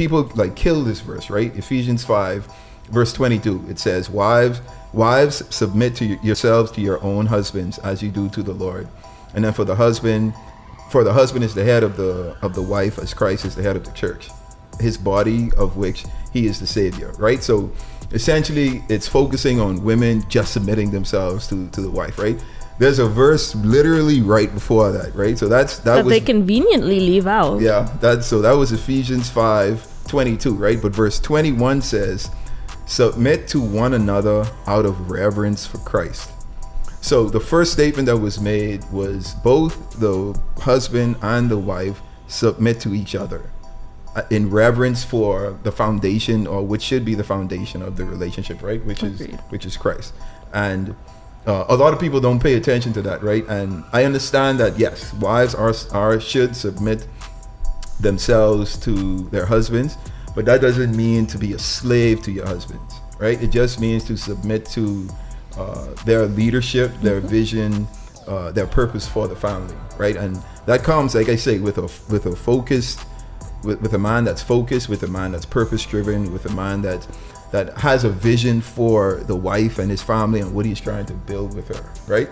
people like kill this verse, right? Ephesians 5, verse 22. It says, Wives, wives, submit to yourselves to your own husbands as you do to the Lord. And then for the husband, for the husband is the head of the of the wife as Christ is the head of the church, his body of which he is the savior, right? So essentially it's focusing on women just submitting themselves to, to the wife, right? There's a verse literally right before that, right? So that's that, that was they conveniently leave out. yeah, that so that was Ephesians 5 22, right? But verse 21 says, Submit to one another out of reverence for Christ. So the first statement that was made was both the husband and the wife submit to each other uh, in reverence for the foundation or which should be the foundation of the relationship, right? Which is which is Christ. And uh, a lot of people don't pay attention to that, right? And I understand that yes, wives are are should submit themselves to their husbands, but that doesn't mean to be a slave to your husbands, right? It just means to submit to uh, their leadership, their vision, uh, their purpose for the family, right? And that comes, like I say, with a with a focused, with, with a mind that's focused, with a mind that's purpose driven, with a mind that that has a vision for the wife and his family and what he's trying to build with her, right?